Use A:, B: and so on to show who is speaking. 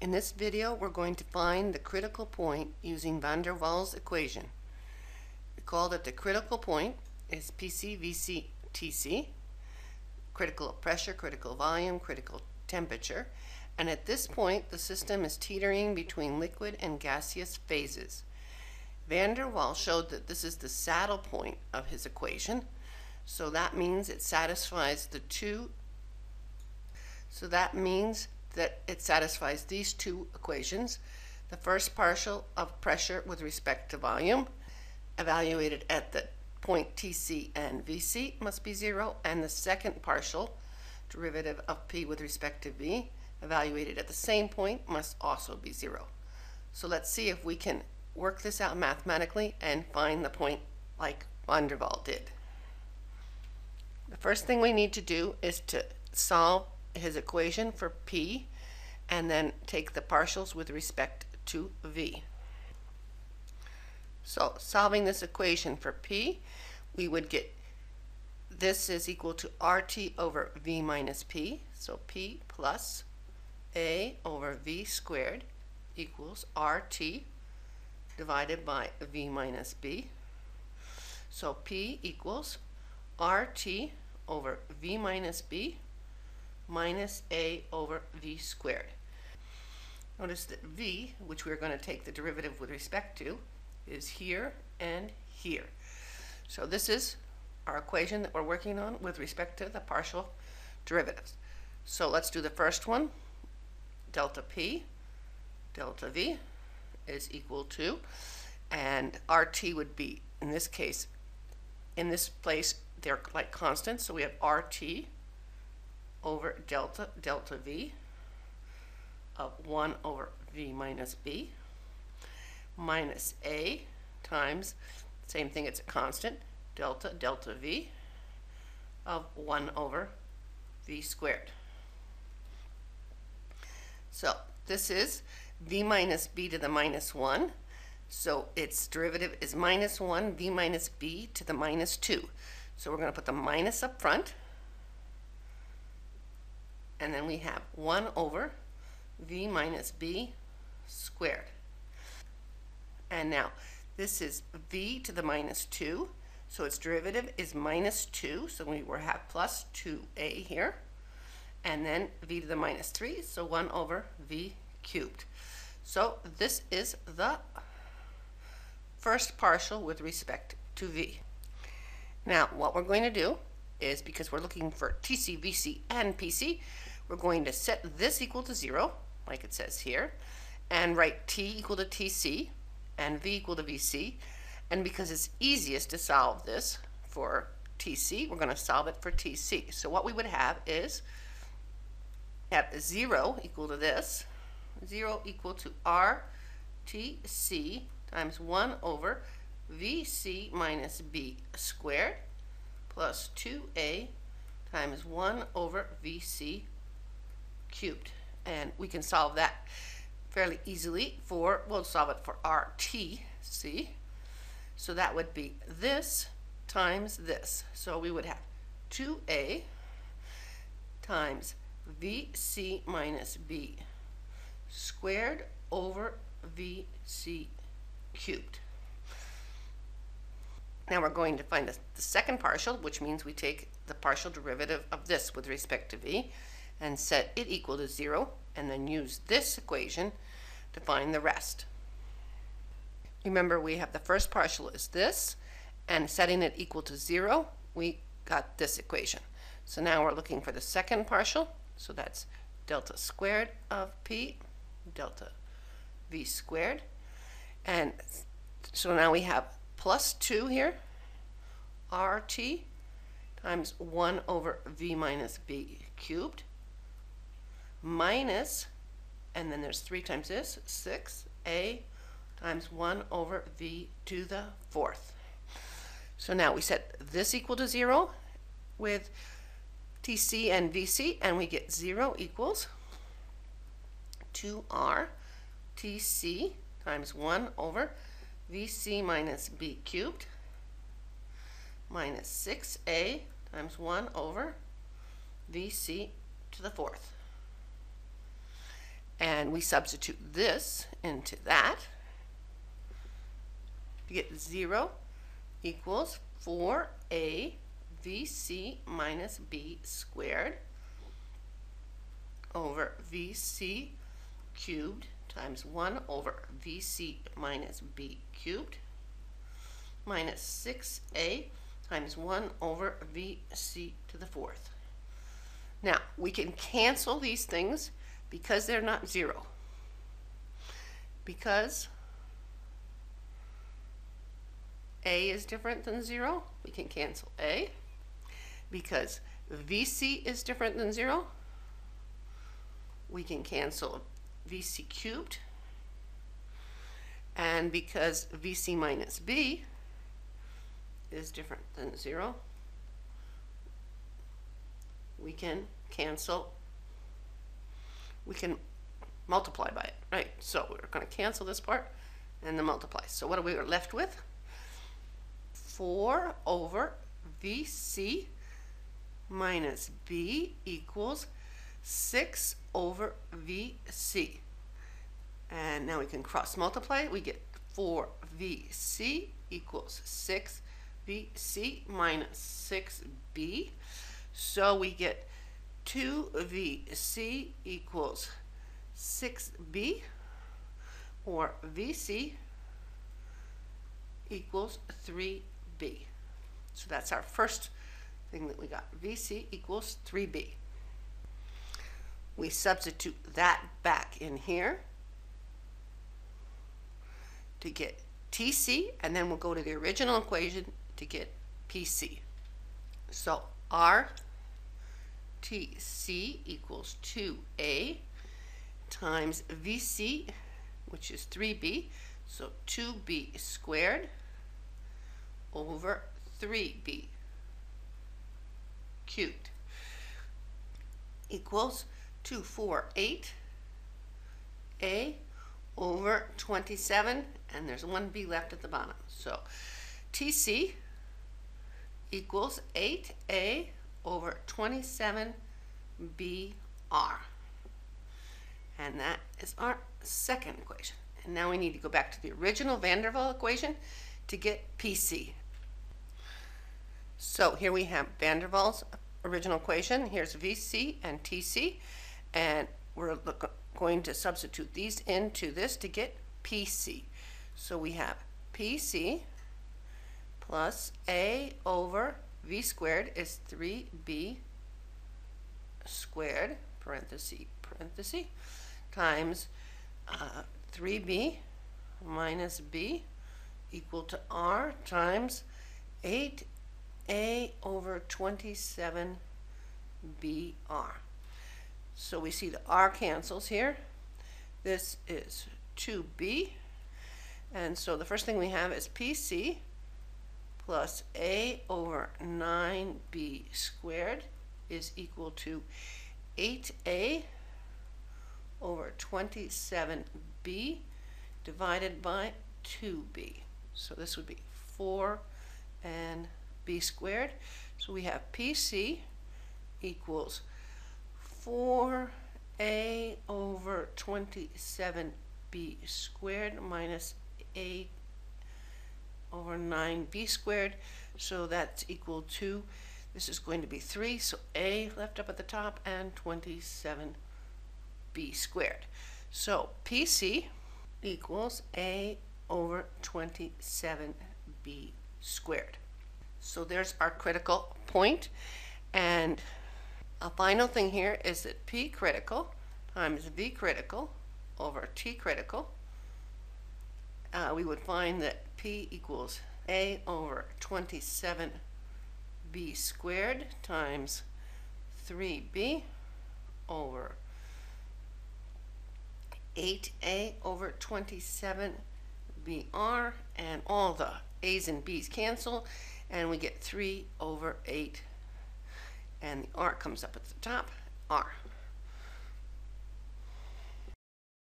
A: In this video, we're going to find the critical point using van der Waals equation. Recall that the critical point is PC, VC, TC, critical pressure, critical volume, critical temperature, and at this point, the system is teetering between liquid and gaseous phases. Van der Waals showed that this is the saddle point of his equation, so that means it satisfies the two so that means that it satisfies these two equations. The first partial of pressure with respect to volume, evaluated at the point Tc and Vc, must be zero, and the second partial derivative of P with respect to V, evaluated at the same point, must also be zero. So let's see if we can work this out mathematically and find the point like van der Waals did. The first thing we need to do is to solve his equation for P and then take the partials with respect to V. So solving this equation for P, we would get this is equal to RT over V minus P. So P plus A over V squared equals RT divided by V minus B. So P equals RT over V minus B minus a over v squared. Notice that v, which we're going to take the derivative with respect to, is here and here. So this is our equation that we're working on with respect to the partial derivatives. So let's do the first one. Delta p, delta v is equal to, and rt would be, in this case, in this place, they're like constants, so we have rt over delta, delta V of 1 over V minus B minus A times, same thing, it's a constant, delta, delta V of 1 over V squared. So this is V minus B to the minus 1. So its derivative is minus 1 V minus B to the minus 2. So we're going to put the minus up front and then we have 1 over v minus b squared. And now, this is v to the minus 2, so its derivative is minus 2, so we will have plus 2a here. And then v to the minus 3, so 1 over v cubed. So this is the first partial with respect to v. Now, what we're going to do is, because we're looking for TC, VC, and PC, we're going to set this equal to 0, like it says here, and write t equal to tc and v equal to vc. And because it's easiest to solve this for tc, we're going to solve it for tc. So what we would have is at 0 equal to this, 0 equal to rtc times 1 over vc minus b squared plus 2a times 1 over vc cubed. And we can solve that fairly easily for, we'll solve it for RT, RTC. So that would be this times this. So we would have 2a times vc minus b squared over vc cubed. Now we're going to find the, the, second partial, which means we take the partial derivative of this with respect to v and set it equal to 0 and then use this equation to find the rest. Remember we have the first partial is this and setting it equal to 0 we got this equation. So now we're looking for the second partial so that's delta squared of p delta v squared and so now we have plus 2 here rt times 1 over v minus b cubed minus, and then there's 3 times this, 6a times 1 over v to the fourth. So now we set this equal to 0 with tc and vc, and we get 0 equals 2r tc times 1 over vc minus b cubed minus 6a times 1 over vc to the fourth. And we substitute this into that. You get 0 equals 4a vc minus b squared over vc cubed times 1 over vc minus b cubed minus 6a times 1 over vc to the fourth. Now, we can cancel these things because they're not 0. Because a is different than 0, we can cancel a. Because vc is different than 0, we can cancel vc cubed. And because vc minus b is different than 0, we can cancel, we can multiply by it, right? So we're going to cancel this part and then multiply. So what are we left with? 4 over VC minus B equals 6 over VC. And now we can cross multiply. We get 4VC equals 6VC minus 6B. So we get 2VC equals 6B or VC equals 3B. So that's our first thing that we got. VC equals 3B. We substitute that back in here to get TC, and then we'll go to the original equation to get PC. So R TC equals 2A times VC, which is 3B, so 2B squared over 3b cubed equals 248 a over 27 and there's one b left at the bottom. So tc equals 8a over 27 br and that is our second equation and now we need to go back to the original van der Waals equation to get pc so here we have van der Waals original equation. Here's VC and TC. And we're going to substitute these into this to get PC. So we have PC plus A over V squared is 3B squared, parenthesis, parenthesis, times uh, 3B minus B equal to R times 8 a over 27 BR. So we see the R cancels here. This is 2B. And so the first thing we have is PC plus A over 9B squared is equal to 8A over 27B divided by 2B. So this would be 4 and b squared. So we have PC equals 4a over 27b squared minus a over 9b squared. So that's equal to, this is going to be 3, so a left up at the top and 27b squared. So PC equals a over 27b squared. So there's our critical point. And a final thing here is that P critical times V critical over T critical. Uh, we would find that P equals A over 27B squared times 3B over 8A over 27BR and all the A's and B's cancel and we get 3 over 8 and the R comes up at the top, R.